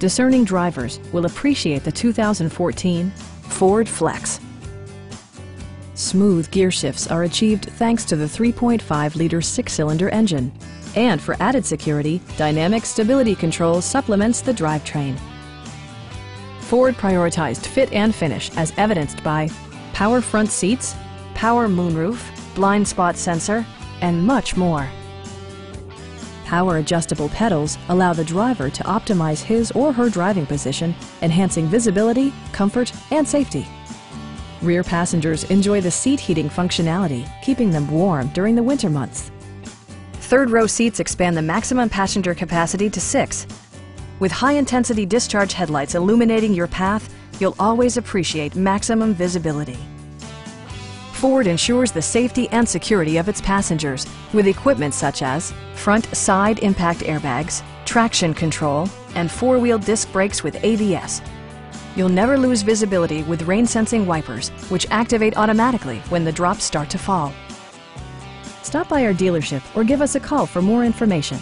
discerning drivers will appreciate the 2014 Ford Flex. Smooth gear shifts are achieved thanks to the 3.5-liter six-cylinder engine. And for added security, Dynamic Stability Control supplements the drivetrain. Ford prioritized fit and finish as evidenced by power front seats, power moonroof, blind spot sensor, and much more. Power adjustable pedals allow the driver to optimize his or her driving position, enhancing visibility, comfort, and safety. Rear passengers enjoy the seat heating functionality, keeping them warm during the winter months. Third row seats expand the maximum passenger capacity to six. With high-intensity discharge headlights illuminating your path, you'll always appreciate maximum visibility. Ford ensures the safety and security of its passengers with equipment such as front side impact airbags, traction control, and four-wheel disc brakes with ABS. You'll never lose visibility with rain-sensing wipers, which activate automatically when the drops start to fall. Stop by our dealership or give us a call for more information.